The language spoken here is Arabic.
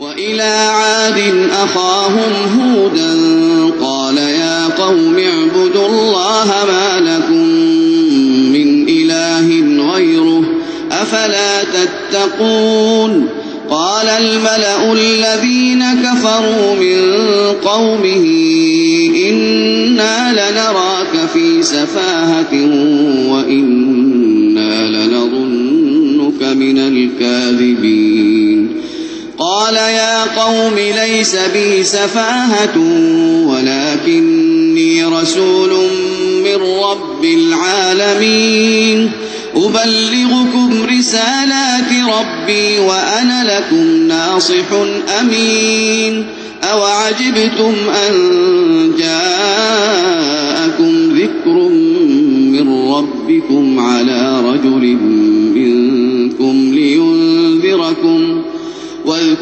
وإلى عاد أخاهم هودا قال يا قوم اعبدوا الله ما لكم من إله غيره أفلا تتقون قال الملأ الذين كفروا من قومه إنا لنراك في سفاهة وإنا لنظنك من الكاذبين قال يا قوم ليس بي سفاهة ولكني رسول من رب العالمين. أبلغكم رسالات ربي وأنا لكم ناصح أمين. أوعجبتم أن جاءكم ذكر من ربكم على رجل منكم لينذركم. واذكروا